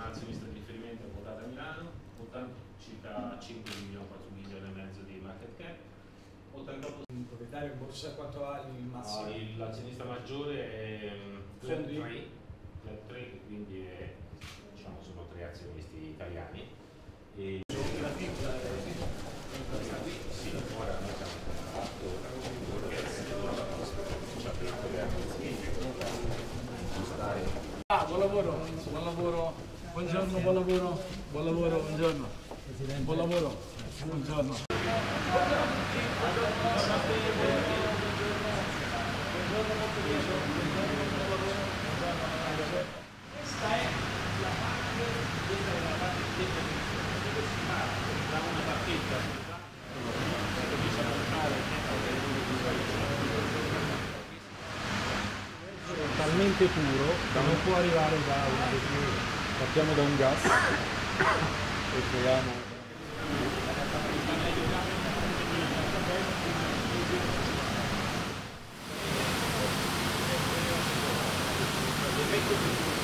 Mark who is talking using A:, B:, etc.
A: una azionista di riferimento quotata a Milano, 80, circa 5 milioni, 4 milioni e mezzo di market cap, 88
B: Un proprietario in borsa quanto ha il massimo?
A: No, il- l'azionista maggiore è Club
B: Fondi?
A: 3, Club 3 che quindi è, diciamo, sono tre azionisti italiani. E
C: Ah, buon lavoro, buon lavoro, buongiorno, buon lavoro, buon lavoro, buongiorno. Buon lavoro, buongiorno.
A: Questa è la parte, questa è la parte dove si parte da una partenza che comincia a fare
D: talmente puro che non può arrivare da una partiamo da un gas e proviamo
A: Thank.